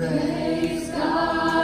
Praise God.